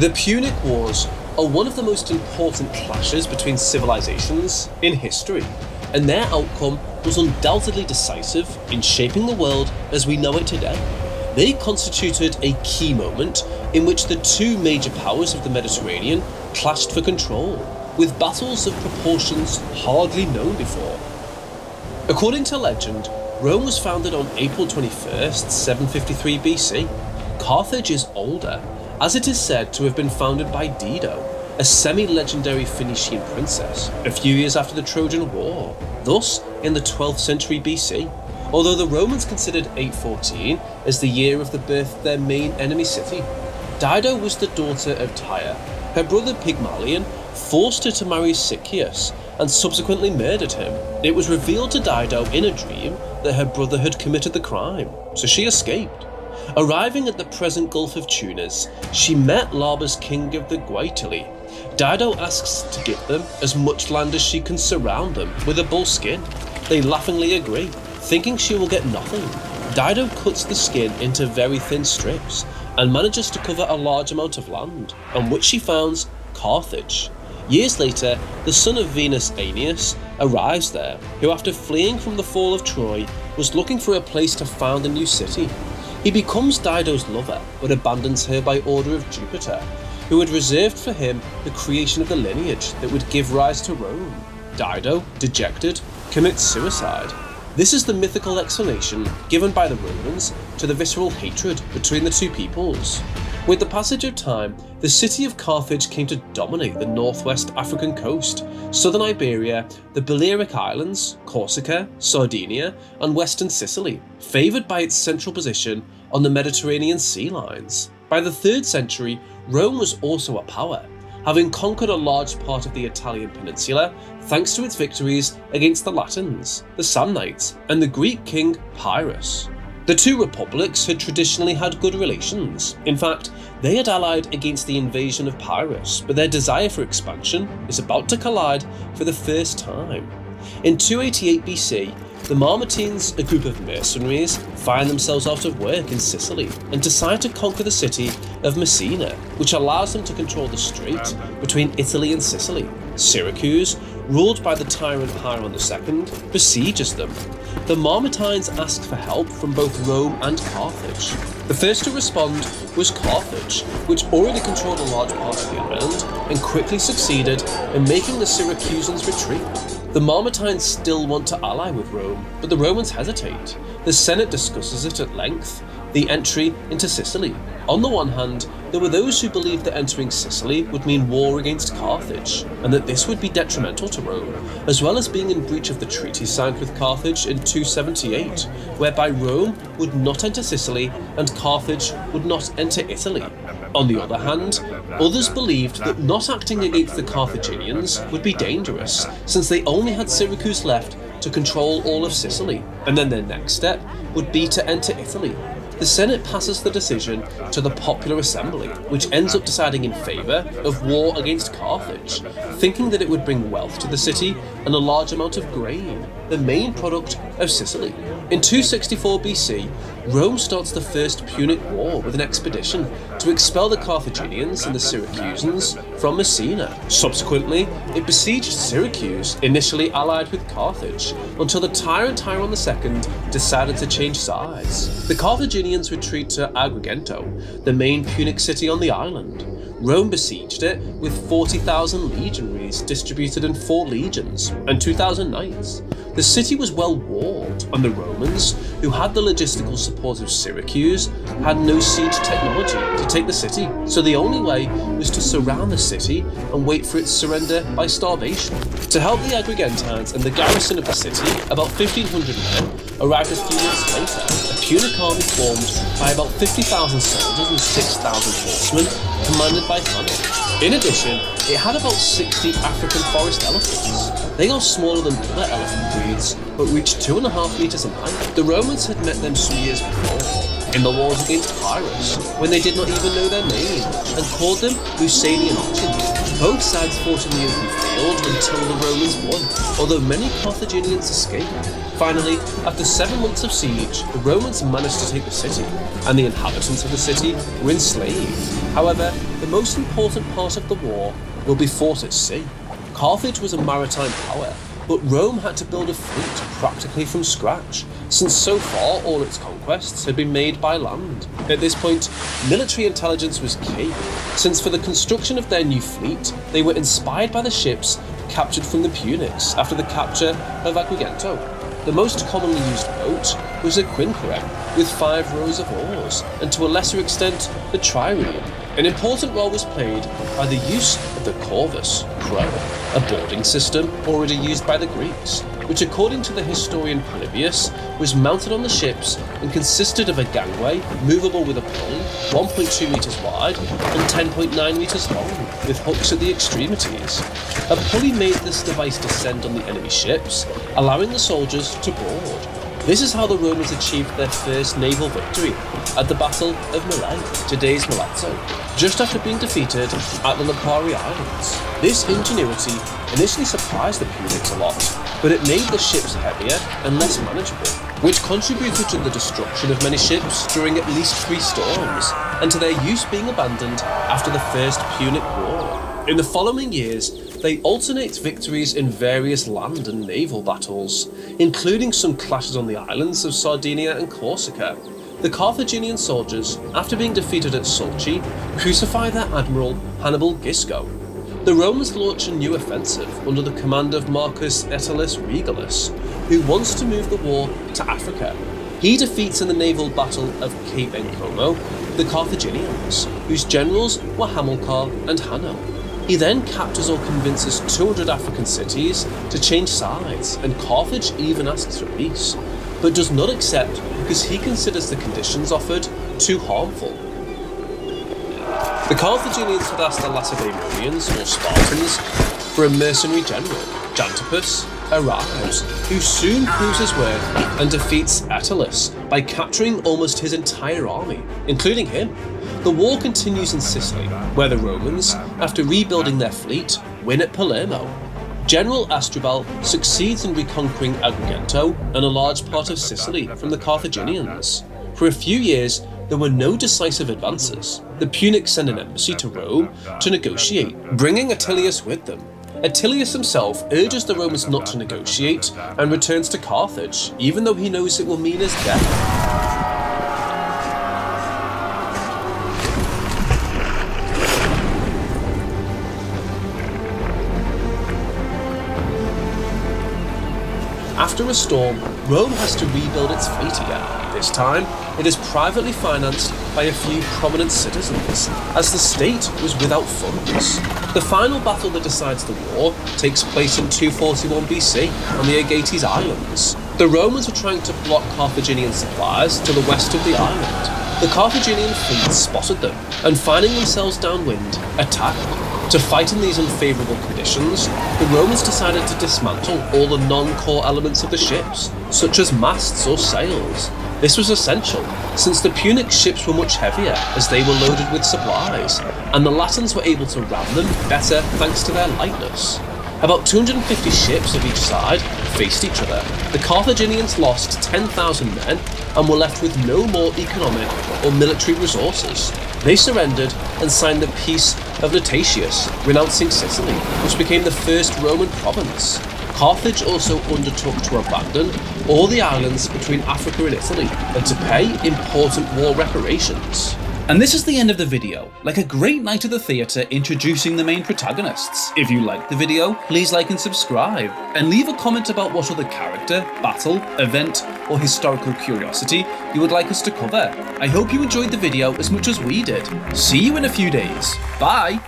The Punic Wars are one of the most important clashes between civilizations in history, and their outcome was undoubtedly decisive in shaping the world as we know it today. They constituted a key moment in which the two major powers of the Mediterranean clashed for control, with battles of proportions hardly known before. According to legend, Rome was founded on April 21st, 753 BC. Carthage is older, as it is said to have been founded by Dido, a semi-legendary Phoenician princess, a few years after the Trojan War, thus in the 12th century BC. Although the Romans considered 814 as the year of the birth of their main enemy city, Dido was the daughter of Tyre. Her brother Pygmalion forced her to marry Sychaeus and subsequently murdered him. It was revealed to Dido in a dream that her brother had committed the crime, so she escaped. Arriving at the present Gulf of Tunis, she met Iarbas king of the Gaetuli. Dido asks to give them as much land as she can surround them with a bull skin. They laughingly agree, thinking she will get nothing. Dido cuts the skin into very thin strips and manages to cover a large amount of land, on which she founds Carthage. Years later, the son of Venus Aeneas arrives there, who after fleeing from the fall of Troy was looking for a place to found a new city. He becomes Dido's lover, but abandons her by order of Jupiter, who had reserved for him the creation of the lineage that would give rise to Rome. Dido, dejected, commits suicide. This is the mythical explanation given by the Romans to the visceral hatred between the two peoples. With the passage of time, the city of Carthage came to dominate the northwest African coast, southern Iberia, the Balearic Islands, Corsica, Sardinia, and western Sicily, favoured by its central position on the Mediterranean sea lines. By the 3rd century, Rome was also a power, having conquered a large part of the Italian peninsula thanks to its victories against the Latins, the Samnites, and the Greek king Pyrrhus. The two republics had traditionally had good relations. In fact, they had allied against the invasion of Pyrrhus, but their desire for expansion is about to collide for the first time. In 288 BC, the Mamertines, a group of mercenaries, find themselves out of work in Sicily and decide to conquer the city of Messina, which allows them to control the strait between Italy and Sicily. Syracuse, ruled by the tyrant Hieron II, besieges them. The Mamertines ask for help from both Rome and Carthage. The first to respond was Carthage, which already controlled a large part of the island and quickly succeeded in making the Syracusans retreat. The Mamertines still want to ally with Rome, but the Romans hesitate. The Senate discusses it at length, the entry into Sicily. On the one hand, there were those who believed that entering Sicily would mean war against Carthage, and that this would be detrimental to Rome, as well as being in breach of the treaty signed with Carthage in 278, whereby Rome would not enter Sicily and Carthage would not enter Italy. On the other hand, others believed that not acting against the Carthaginians would be dangerous, since they only had Syracuse left to control all of Sicily, and then their next step would be to enter Italy. The Senate passes the decision to the Popular Assembly, which ends up deciding in favour of war against Carthage, thinking that it would bring wealth to the city and a large amount of grain, the main product of Sicily. In 264 BC, Rome starts the First Punic War with an expedition to expel the Carthaginians and the Syracusans from Messina. Subsequently, it besieged Syracuse, initially allied with Carthage, until the tyrant Hieron II decided to change sides. The Carthaginians retreat to Agrigento, the main Punic city on the island. Rome besieged it with 40,000 legionaries distributed in four legions and 2,000 knights. The city was well walled, and the Romans, who had the logistical support of Syracuse, had no siege technology to take the city, so the only way was to surround the city and wait for its surrender by starvation. To help the Agrigentines and the garrison of the city, about 1,500 men arrived a few months later, a Punic army formed by about 50,000 soldiers and 6,000 horsemen, commanded by. In addition, it had about 60 African forest elephants. They are smaller than other elephant breeds, but reach 2.5 metres in height. The Romans had met them some years before, in the wars against Pyrrhus, when they did not even know their name, and called them Lucanian archers. Both sides fought in the open field until the Romans won, although many Carthaginians escaped. Finally, after seven months of siege, the Romans managed to take the city, and the inhabitants of the city were enslaved. However, the most important part of the war will be fought at sea. Carthage was a maritime power, but Rome had to build a fleet practically from scratch, since so far all its conquests had been made by land. At this point, military intelligence was key, since for the construction of their new fleet, they were inspired by the ships captured from the Punics after the capture of Agrigento. The most commonly used boat was a quinquereme with five rows of oars, and to a lesser extent, the trireme. An important role was played by the use of the corvus, crow, a boarding system already used by the Greeks, which according to the historian Polybius was mounted on the ships and consisted of a gangway movable with a pulley 1.2 metres wide and 10.9 metres long, with hooks at the extremities. A pulley made this device descend on the enemy ships, allowing the soldiers to board. This is how the Romans achieved their first naval victory at the Battle of Mylae, today's Milazzo, just after being defeated at the Lipari Islands. This ingenuity initially surprised the Punics a lot, but it made the ships heavier and less manageable, which contributed to the destruction of many ships during at least three storms, and to their use being abandoned after the First Punic War. In the following years, they alternate victories in various land and naval battles, including some clashes on the islands of Sardinia and Corsica. The Carthaginian soldiers, after being defeated at Sulci, crucify their admiral Hannibal Gisco. The Romans launch a new offensive under the command of Marcus Atilius Regulus, who wants to move the war to Africa. He defeats in the naval battle of Cape Ecnomus the Carthaginians, whose generals were Hamilcar and Hanno. He then captures or convinces 200 African cities to change sides, and Carthage even asks for peace, but does not accept because he considers the conditions offered too harmful. The Carthaginians had asked the Lacedaemonians, or Spartans, for a mercenary general, Xanthippus, arrives, who soon proves his worth and defeats Atilius by capturing almost his entire army, including him. The war continues in Sicily, where the Romans, after rebuilding their fleet, win at Palermo. General Hasdrubal succeeds in reconquering Agrigento and a large part of Sicily from the Carthaginians. For a few years, there were no decisive advances. The Punics send an embassy to Rome to negotiate, bringing Attilius with them. Attilius himself urges the Romans not to negotiate and returns to Carthage, even though he knows it will mean his death. After a storm, Rome has to rebuild its fleet again. This time, it is privately financed by a few prominent citizens, as the state was without funds. The final battle that decides the war takes place in 241 BC on the Aegates Islands. The Romans were trying to block Carthaginian supplies to the west of the island. The Carthaginian fleet spotted them, and finding themselves downwind, attacked. To fight in these unfavourable conditions, the Romans decided to dismantle all the non-core elements of the ships, such as masts or sails. This was essential, since the Punic ships were much heavier as they were loaded with supplies, and the Latins were able to ram them better thanks to their lightness. About 250 ships of each side faced each other. The Carthaginians lost 10,000 men and were left with no more economic or military resources. They surrendered and signed the Peace of Lutatius, renouncing Sicily, which became the first Roman province. Carthage also undertook to abandon all the islands between Africa and Italy and to pay important war reparations. And this is the end of the video, like a great night at the theatre introducing the main protagonists. If you liked the video, please like and subscribe, and leave a comment about what other character, battle, event, or historical curiosity you would like us to cover. I hope you enjoyed the video as much as we did. See you in a few days. Bye!